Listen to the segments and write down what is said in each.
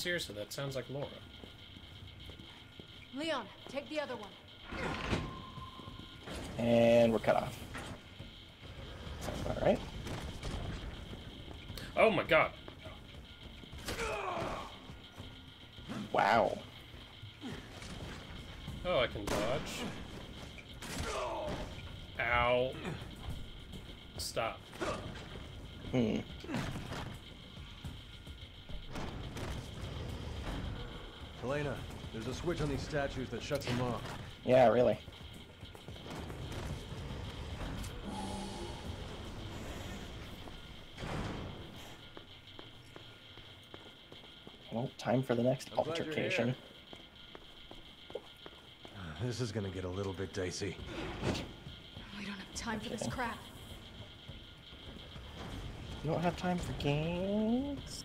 seriously, that sounds like Laura. Leon, take the other one. And we're cut off. Sounds about right. Oh my god. Wow. Oh, I can dodge. Ow. Stop. Hmm. Helena, there's a switch on these statues that shuts them off. Yeah, really. Well, time for the next I'm altercation. This is gonna get a little bit dicey. We don't have time for this crap. You don't have time for games?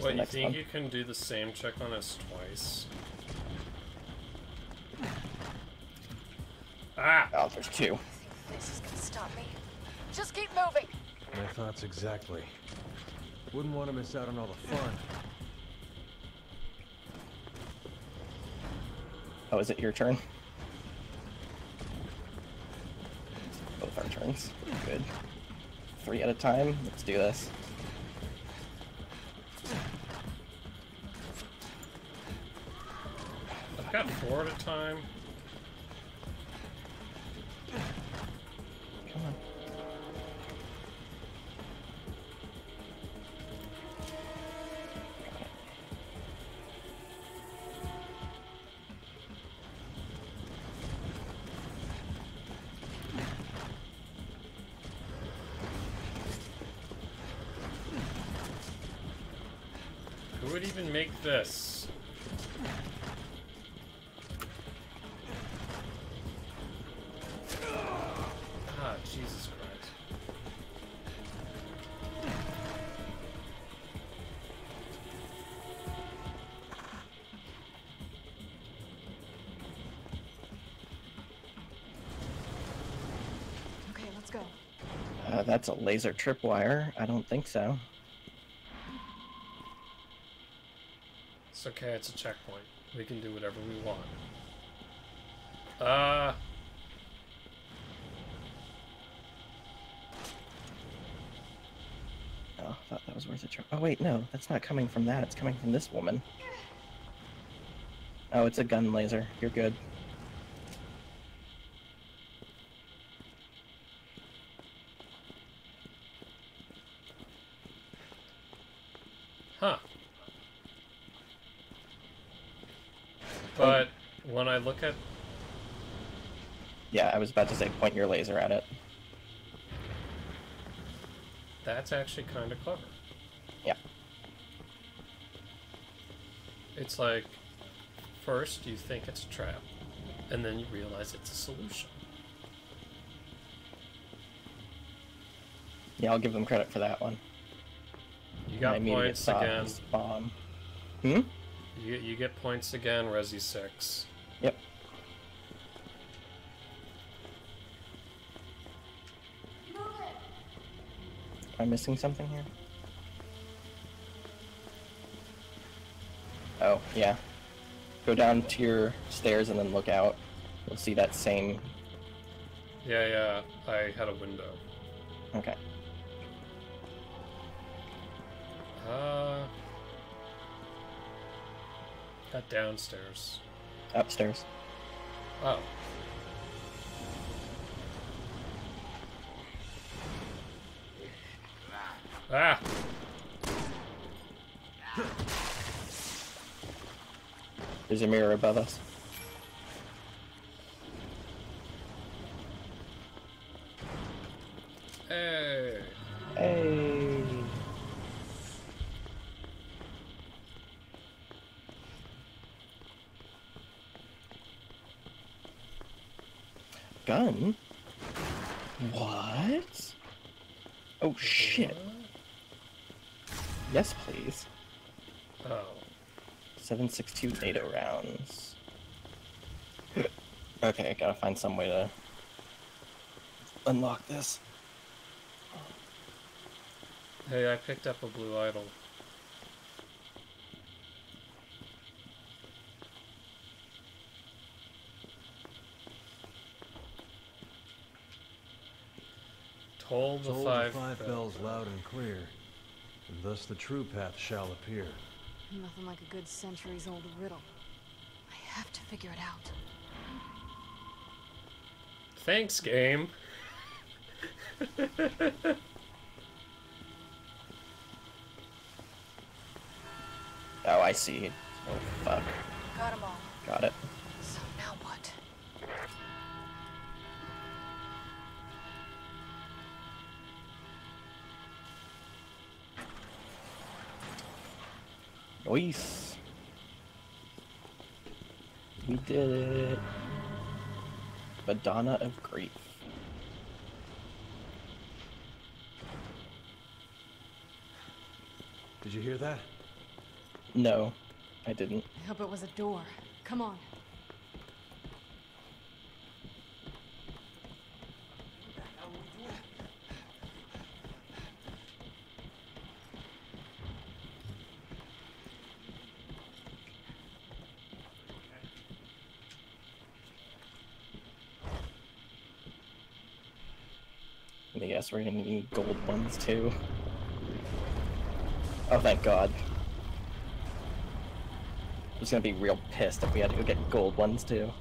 Where's What, the you think one? you can do the same check on us twice? Ah! Oh, there's two. This is gonna stop me. Just keep moving. My thoughts exactly. Wouldn't want to miss out on all the fun. Oh, is it your turn? Both our turns. Good. Three at a time. Let's do this. Four at a time. Come on. Who would even make this? That's a laser tripwire. I don't think so. It's okay, it's a checkpoint. We can do whatever we want. Uh. Oh, I thought that was worth a try. Oh, wait, no. That's not coming from that. It's coming from this woman. Oh, it's a gun laser. You're good. Huh. But when I look at Yeah, I was about to say point your laser at it. that's actually kind of clever. Yeah. It's like first you think it's a trap, and then you realize it's a solution. Yeah, I'll give them credit for that one. You got points again. Bomb. Hmm? You, you get points again, Resi 6. Yep. Am I missing something here? Oh, yeah. Go down to your stairs and then look out. You'll see that same. Yeah, yeah, I had a window. Okay. Uh. Got downstairs. Upstairs. Oh. Ah! There's a mirror above us. Hey! Hey! Gun? What? Oh shit. Yes, please. Oh. 762 NATO rounds. okay, I gotta find some way to unlock this. Hey, I picked up a blue idol. Toll the Toll five, the five bells. bells loud and clear, and thus the true path shall appear. Nothing like a good centuries old riddle. I have to figure it out. Thanks, game. Oh, I see. Oh, fuck. Got 'em all. Got it. Nice. We did it. Madonna of Grief. Did you hear that? No, I didn't. I hope it was a door. Come on. I guess we're gonna need gold ones too. Oh, thank God. I was gonna be real pissed if we had to go get gold ones too.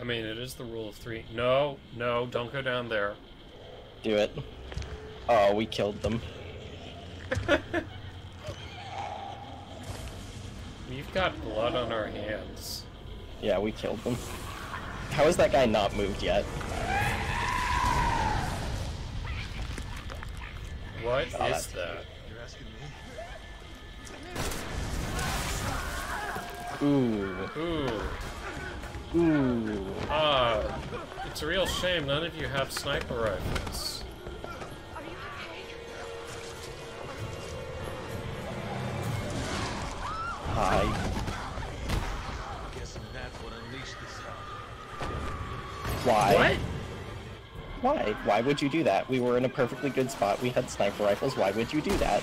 I mean, it is the rule of three. No, no, don't go down there. Do it. Oh, we killed them. We've got blood on our hands. Yeah, we killed them. How is that guy not moved yet? What is Oh, that's- that? You're asking me? Ooh, Ooh, ooh. ah, it's a real shame none of you have sniper rifles. Are you okay? Hi. Guessing that's what unleashed this. Why? What? Why? Why would you do that? We were in a perfectly good spot. We had sniper rifles. Why would you do that?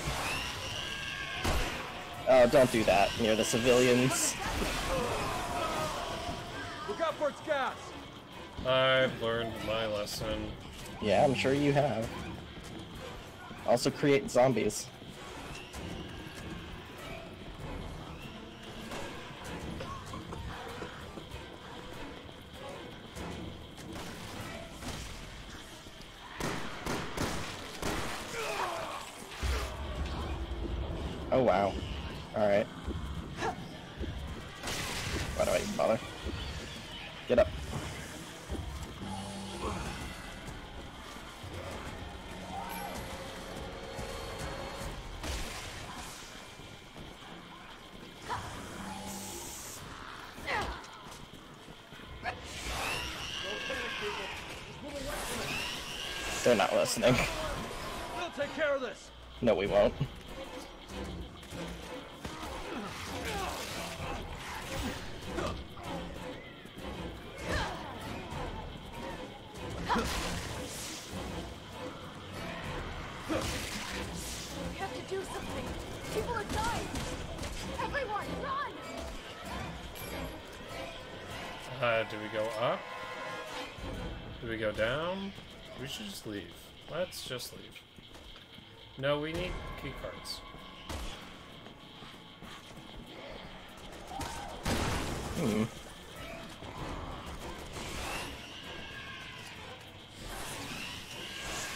Oh, don't do that near the civilians. Look out for its gas! I've learned my lesson. Yeah, I'm sure you have. Also create zombies. Wow. Alright. Why do I even bother? Get up. They're not listening. We'll take care of this! No, we won't. Let's just leave. No, we need key cards. Hmm.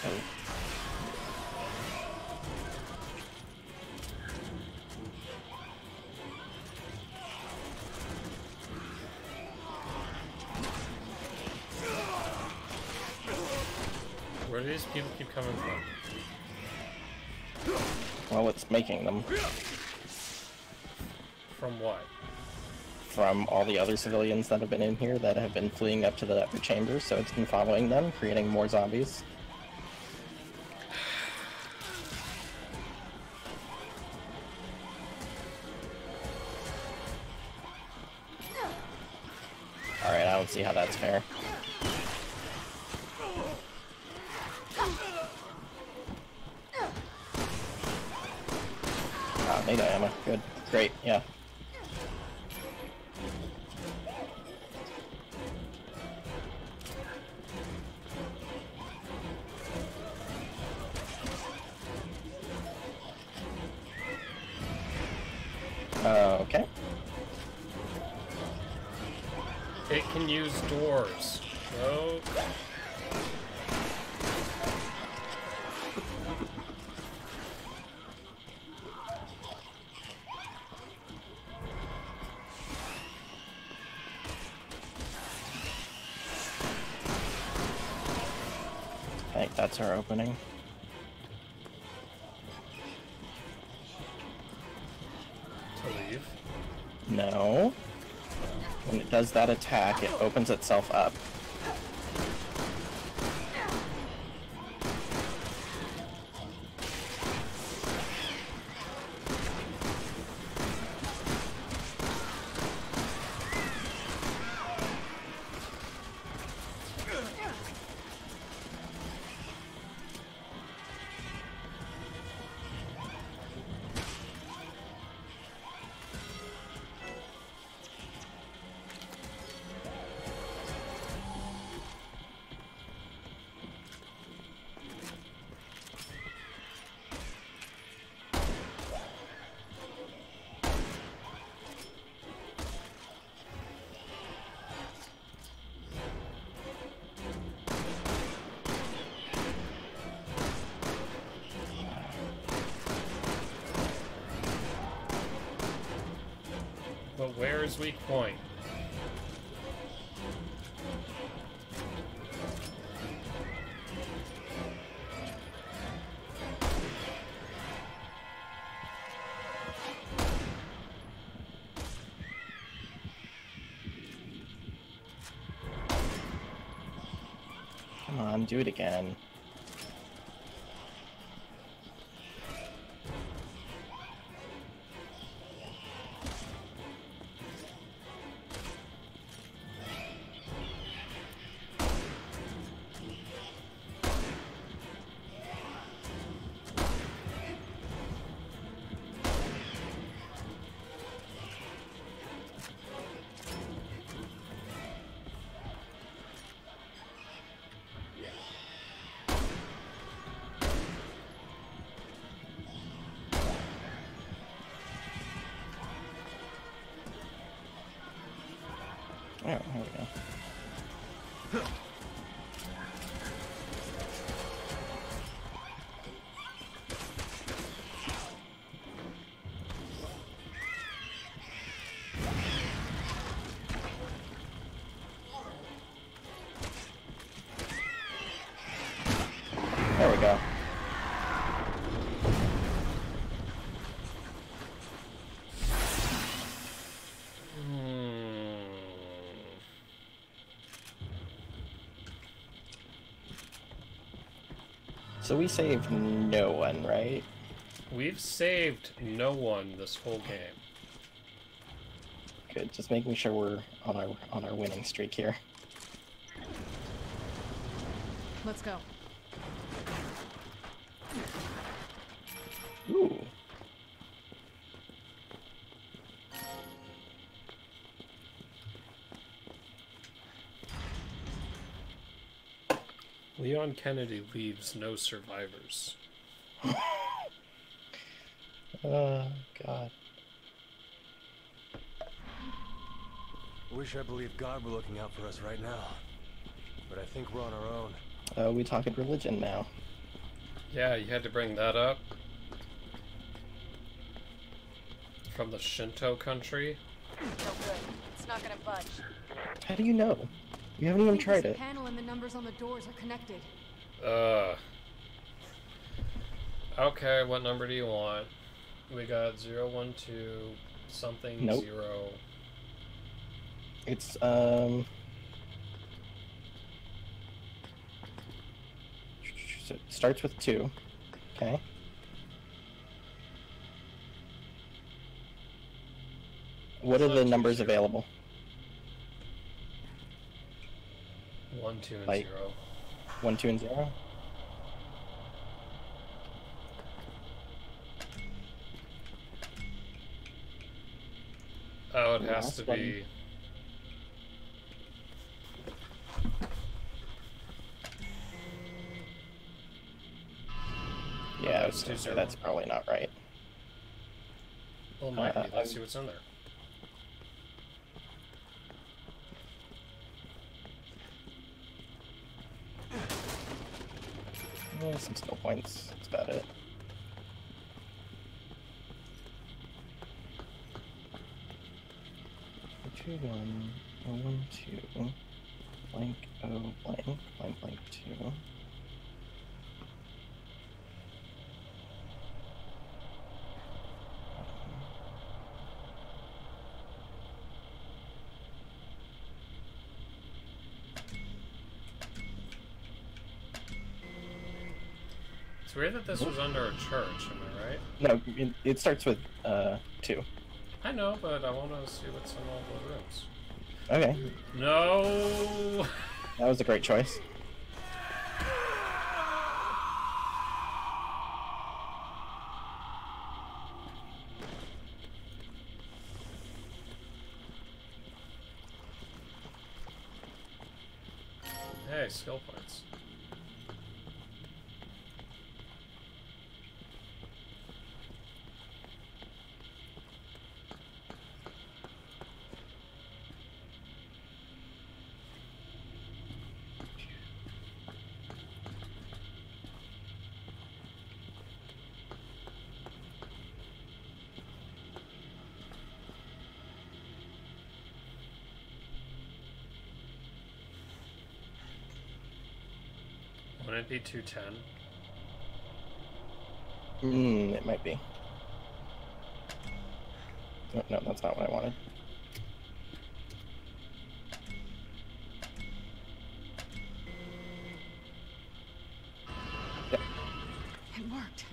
Oh. These people keep coming from? Well, it's making them From what? from all the other civilians that have been in here that have been fleeing up to the upper chambers, so it's been following them, creating more zombies. Alright, I don't see how that's fair. NATO ammo. Good. Great. Yeah. Think opening. To leave. No. When it does that attack, it opens itself up. But where is weak point? Come on, do it again. Oh, here we go. So we saved no one, right? We've saved no one this whole game. Good. Just making sure we're on our on our winning streak here. Let's go. Ooh. Leon Kennedy leaves no survivors. Oh God. Wish I believed God were looking out for us right now. But I think we're on our own. Oh, we talking religion now. Yeah, you had to bring that up. From the Shinto country? No good. It's not gonna budge. How do you know? You haven't even tried it. panel and the numbers on the doors are connected. Uh. Okay, what number do you want? We got 012 something Nope. 0. It's um. so it starts with two. Okay. What are the numbers available? 1, 2, and Like- 0. One, two, and zero. Oh, it has to one. be. Yeah, that's I was gonna two say zero. that's probably not right. Well, it might Uh, be. Let's I'm- see what's in there. Some skill points. That's about it. Two one oh one two blank oh blank blank blank two. It's weird that this was under a church. Am I right? No, it, it starts with uh two. I know, but I want to see what's in all the rooms. Okay, No. that was a great choice. Wouldn't it be 210? Hmm, it might be. No, no, that's not what I wanted. It worked.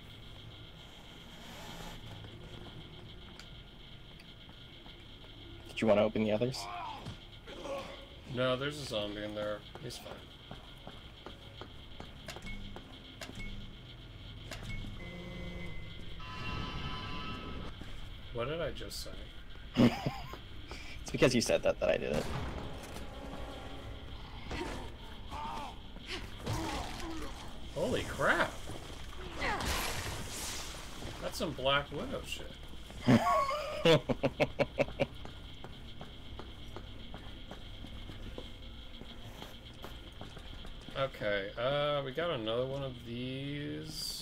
Did you want to open the others? No, there's a zombie in there. He's fine. Did I just say? It's because you said that that I did it. Holy crap! That's some Black Widow shit. Okay, uh, we got another one of these.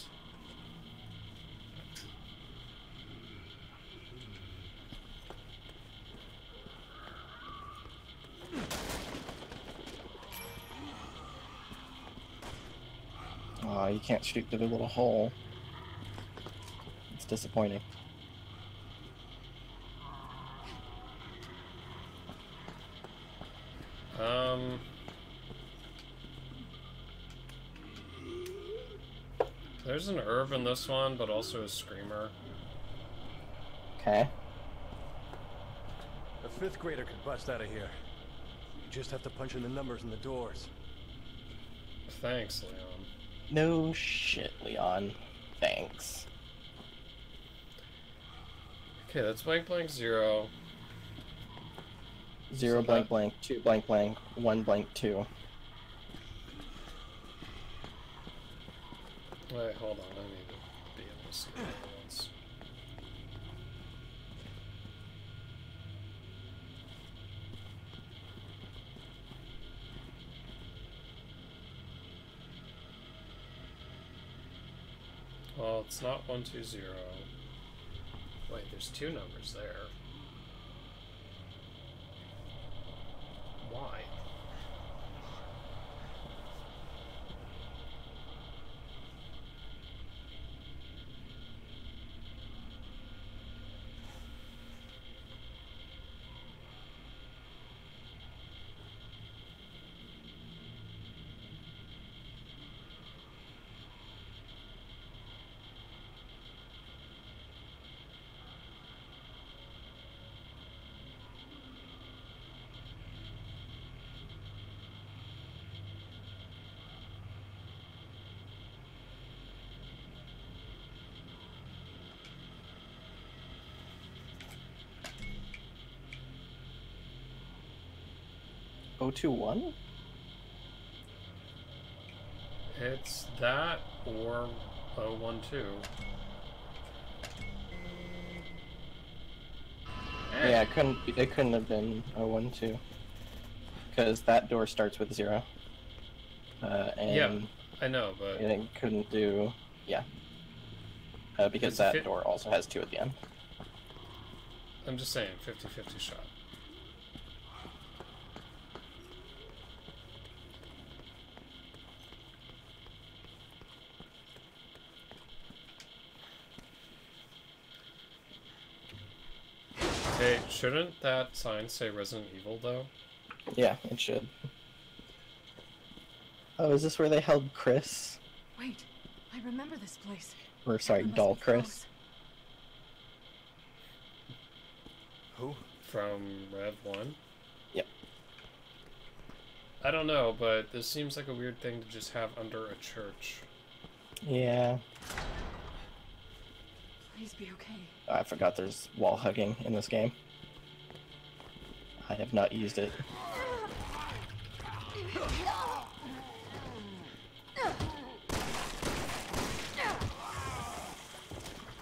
You can't shoot through the little hole. It's disappointing. Um. There's an herb in this one, but also a screamer. Okay. A fifth grader could bust out of here. You just have to punch in the numbers in the doors. Thanks, Leon. No shit, Leon. Thanks. Okay, that's blank blank zero. Zero So blank that- blank, two blank blank, one blank two. Wait, hold on. I need to be able to see Well, it's not one two zero. Wait, there's two numbers there. Why? 021? It's that or 012. Eh, Yeah, it couldn't. It couldn't have been 012. Because that door starts with zero. Uh, and Yeah, I know, but it couldn't do. Yeah. Uh, because that fit- door also has two at the end. I'm just saying 50 50 shot. Hey, shouldn't that sign say Resident Evil though? Yeah, it should. Oh, is this where they held Chris? Wait, I remember this place. Or sorry, Doll Chris? Who? From Rev 1? Yep. I don't know, but this seems like a weird thing to just have under a church. Yeah. Please be okay. I forgot there's wall hugging in this game. I have not used it.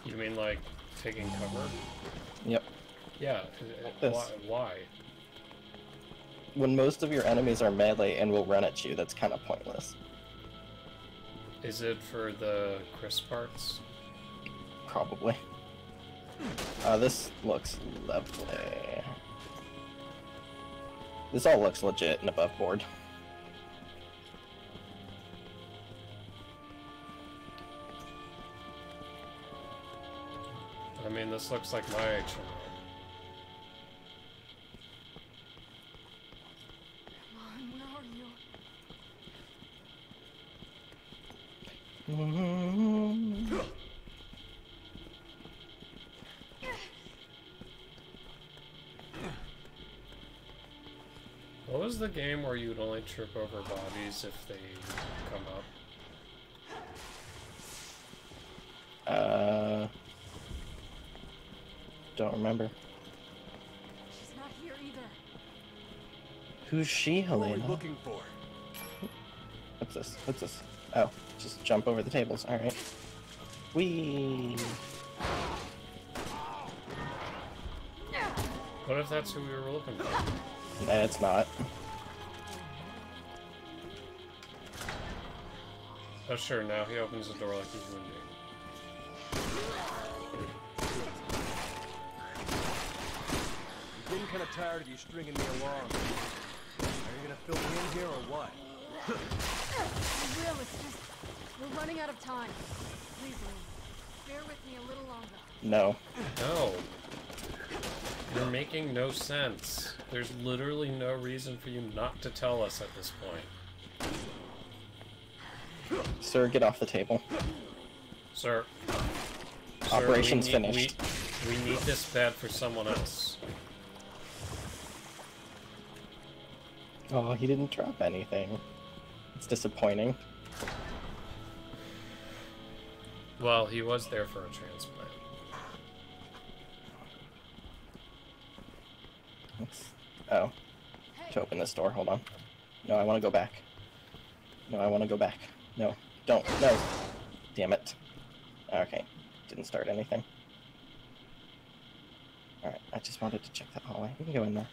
You mean like taking cover? Yep. Yeah. Like. Why? Why? When most of your enemies are melee and will run at you, that's kind of pointless. Is it for the Chris parts? Probably. Uh, this looks lovely. This all looks legit and above board. I mean, this looks like my HMO. Come on, where are you? The game where you would only trip over bodies if they come up? Uh, don't remember. She's not here either. Who's she, Who are we Helena? looking for? What's this? What's this? Oh, just jump over the tables. All right. Wee. What if that's who we were looking for? Nah, it's not. Oh, sure, now he opens the door like he's wounding. I'm getting kind of tired of you stringing me along. Are you gonna fill me in here or what? I will, it's just... We're running out of time. Please leave. Bear with me a little longer. No. No. You're making no sense. There's literally no reason for you not to tell us at this point. Sir, get off the table. Sir. Sir, Operation's we need, finished. We, we need this bad for someone else. Oh, he didn't drop anything. It's disappointing. Well, he was there for a transplant. Let's... Oh, to open this door. Hold on. No, I want to go back. No, I want to go back. No, don't. No. Damn it. Okay, didn't start anything. Alright, I just wanted to check that hallway. We can go in there.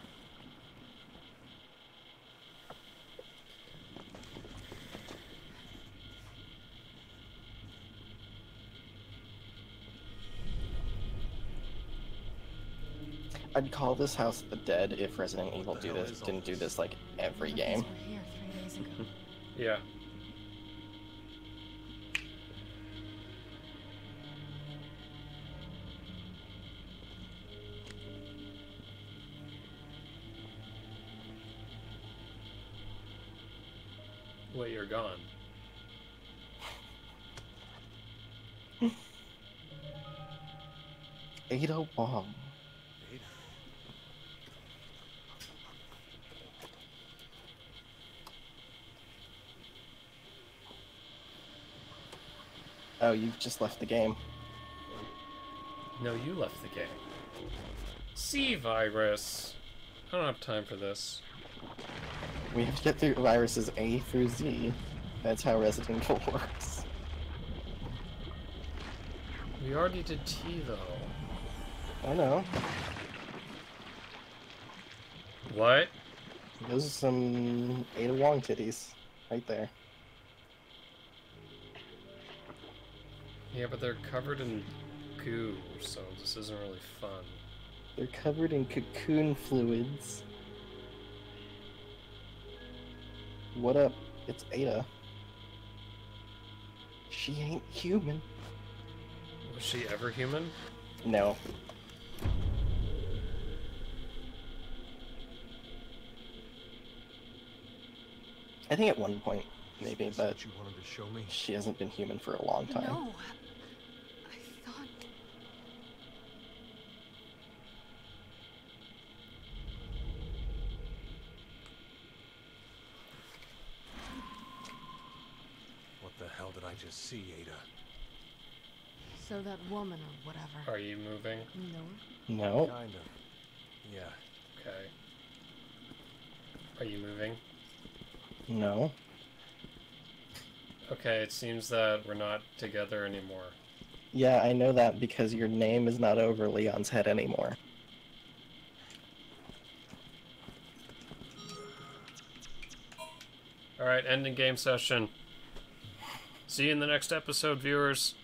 I'd call this house the dead if Resident Evil the do this didn't do this like every None of these game. here three days ago. Yeah. Gone. Ada Wong. Ada. Oh, you've just left the game. No, you left the game. C virus. I don't have time for this. We have to get through viruses A through Z. That's how Resident Evil works. We already did T though. I know. What? Those are some Ada Wong titties. Right there. Yeah, but they're covered in goo, so this isn't really fun. They're covered in cocoon fluids. What up? It's Ada. She ain't human. Was she ever human? No. I think at one point, maybe, but you wanted to show me? she hasn't been human for a long time. No. I thought. What the hell did I just see, Ada? So that woman or whatever. Are you moving? No. No. Kind of. Yeah. Okay. Are you moving? No. Okay, it seems that we're not together anymore. Yeah, I know that because your name is not over Leon's head anymore. Alright, ending game session. See you in the next episode, viewers.